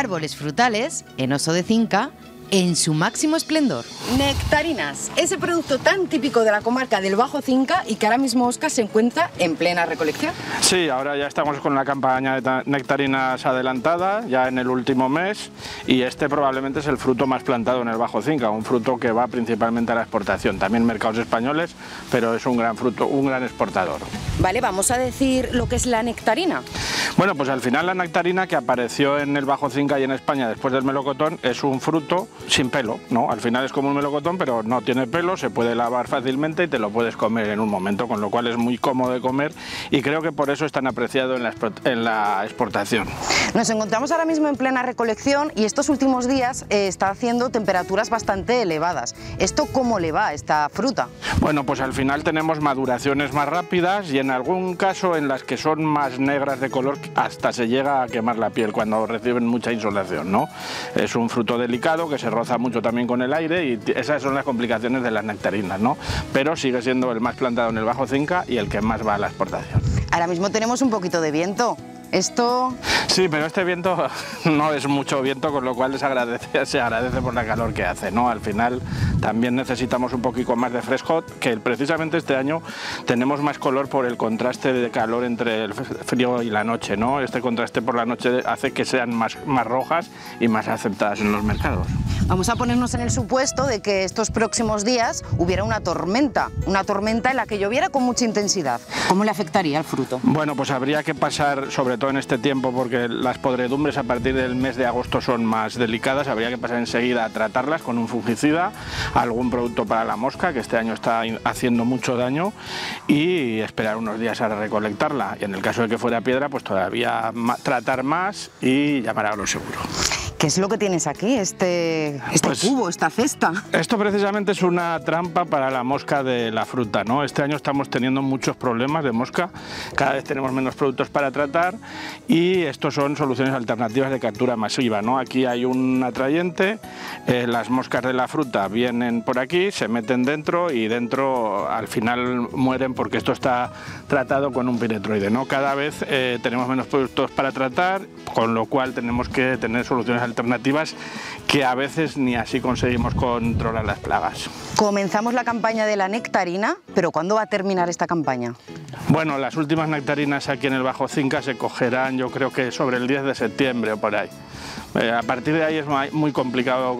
Árboles frutales en oso de cinca en su máximo esplendor. Nectarinas, ese producto tan típico de la comarca del Bajo Cinca y que ahora mismo Oscar se encuentra en plena recolección. Sí, ahora ya estamos con la campaña de nectarinas adelantada, ya en el último mes, y este probablemente es el fruto más plantado en el Bajo Cinca, un fruto que va principalmente a la exportación, también mercados españoles, pero es un gran fruto, un gran exportador. Vale, vamos a decir lo que es la nectarina. Bueno, pues al final la nectarina que apareció en el Bajo Cinca y en España después del melocotón es un fruto sin pelo, ¿no? Al final es como un melocotón, pero no tiene pelo, se puede lavar fácilmente y te lo puedes comer en un momento, con lo cual es muy cómodo de comer y creo que por eso es tan apreciado en la, exportación. Nos encontramos ahora mismo en plena recolección y estos últimos días eh, está haciendo temperaturas bastante elevadas. ¿Esto cómo le va a esta fruta? Bueno, pues al final tenemos maduraciones más rápidas y en algún caso en las que son más negras de color hasta se llega a quemar la piel cuando reciben mucha insolación, ¿no? Es un fruto delicado que se roza mucho también con el aire y esas son las complicaciones de las nectarinas, ¿no? Pero sigue siendo el más plantado en el Bajo Cinca y el que más va a la exportación. Ahora mismo tenemos un poquito de viento. Esto... Sí, pero este viento no es mucho viento, con lo cual se agradece, se agradece por la calor que hace. ¿no? Al final también necesitamos un poquito más de fresco, que precisamente este año tenemos más color por el contraste de calor entre el frío y la noche. ¿no? Este contraste por la noche hace que sean más, más rojas y más aceptadas en los mercados. Vamos a ponernos en el supuesto de que estos próximos días hubiera una tormenta, una tormenta en la que lloviera con mucha intensidad. ¿Cómo le afectaría al fruto? Bueno, pues habría que pasar, sobre todo en este tiempo, porque las podredumbres a partir del mes de agosto son más delicadas, habría que pasar enseguida a tratarlas con un fungicida, algún producto para la mosca, que este año está haciendo mucho daño, y esperar unos días a recolectarla. Y en el caso de que fuera piedra, pues todavía tratar más y llamar a lo seguro. ¿Qué es lo que tienes aquí, este, este pues cubo, esta cesta? Esto precisamente es una trampa para la mosca de la fruta. ¿no? Este año estamos teniendo muchos problemas de mosca, cada vez tenemos menos productos para tratar y estos son soluciones alternativas de captura masiva. ¿no? Aquí hay un atrayente, eh, las moscas de la fruta vienen por aquí, se meten dentro y dentro al final mueren porque esto está tratado con un piretroide. ¿no? Cada vez eh, tenemos menos productos para tratar, con lo cual tenemos que tener soluciones alternativas que a veces ni así conseguimos controlar las plagas. Comenzamos la campaña de la nectarina, pero ¿cuándo va a terminar esta campaña? Bueno, las últimas nectarinas aquí en el Bajo Cinca se cogerán yo creo que sobre el 10 de septiembre o por ahí. Eh, a partir de ahí es muy complicado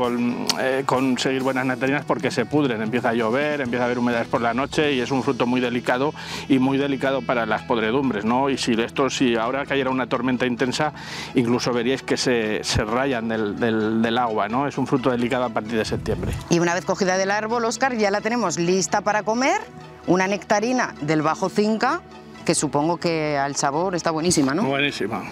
eh, conseguir buenas nectarinas porque se pudren, empieza a llover, empieza a haber humedades por la noche y es un fruto muy delicado y muy delicado para las podredumbres. ¿no? Y si esto, si ahora cayera una tormenta intensa, incluso veríais que se, se rayan del, del, agua. ¿no? Es un fruto delicado a partir de septiembre. Y una vez cogida del árbol, Oscar, ya la tenemos lista para comer, una nectarina del Bajo Cinca que supongo que al sabor está buenísima, ¿no? Buenísima.